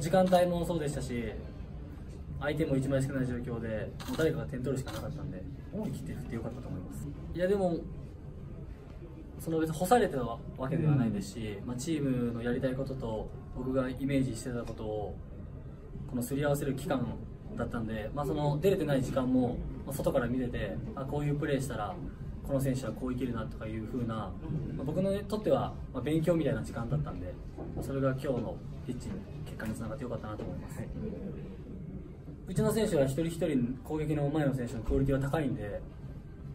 時間帯もそうでしたし相手も1枚しかない状況でもう誰かが点取るしかなかったんで思い切って振ってよかったと思います。いやでもその別に干されてたわけではないですし、まあ、チームのやりたいことと僕がイメージしてたことをこのすり合わせる期間だったんで、まあ、その出れてない時間もまあ外から見ててあこういうプレーしたらこの選手はこういけるなとかいう風な、まあ、僕にとってはまあ勉強みたいな時間だったんでまあそれが今日のピッチに結果につながってよかったなと思います。うちの選手は一人一人攻撃の前の選手のクオリティは高いんで、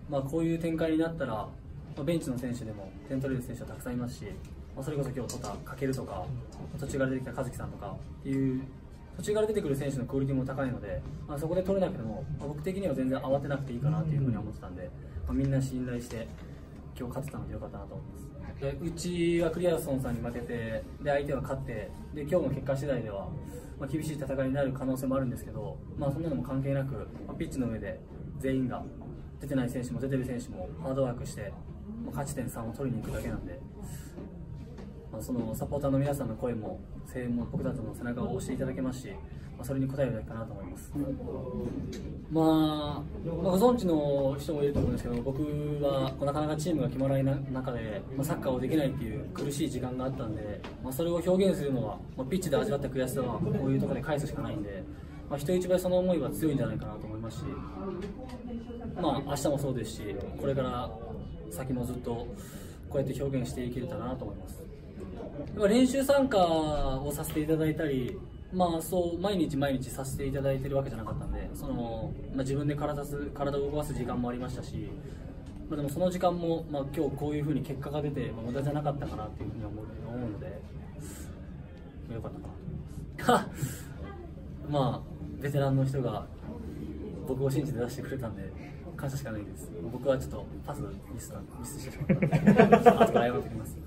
まあ、こういう展開になったら、まあ、ベンチの選手でも点取れる選手はたくさんいますし、まあ、それこそ今日取ったかけるとか途中から出てきた和樹さんとかっていう途中から出てくる選手のクオリティも高いので、まあ、そこで取れなくても、まあ、僕的には全然慌てなくていいかなというふうに思ってたんで、まあ、みんな信頼して今日勝てたのでよかったなと思います。でうちはクリアソンさんに負けてで相手は勝ってで今日の結果次第では、まあ、厳しい戦いになる可能性もあるんですけど、まあ、そんなのも関係なく、まあ、ピッチの上で全員が出てない選手も出てる選手もハードワークして、まあ、勝ち点3を取りに行くだけなんで、まあ、そのサポーターの皆さんの声も声援も僕たちの背中を押していただけますし、まあ、それに応えるだけかなと思います、まあ、まあご存知の人もいると思うんですけど僕はなかなかチームが決まらない中で、まあ、サッカーをできないっていう苦しい時間があったんで、まあ、それを表現するのは、まあ、ピッチで味わった悔しさはこういうところで返すしかないんで、まあ、人一倍その思いは強いんじゃないかなと思いますし、まあ、明日もそうですしこれから先もずっとこうやって表現していけれたらなと思います。練習参加をさせていただいたり、まあ、そう毎日毎日させていただいてるわけじゃなかったんでその、まあ、自分で体す体を動かす時間もありましたし、まあ、でもその時間も、まあ、今日こういうふうに結果が出て、まあ、無駄じゃなかったかなっていうふうに思う思うので、まあ、よかったかなと思います。まあベテランの人が僕を信じて出してくれたんで感謝しかないです僕はちょっとパスミスミスしてしまったんで 後から謝ってきます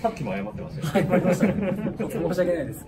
さっきも謝ってましたよ。謝、りました。本当申し訳ないです。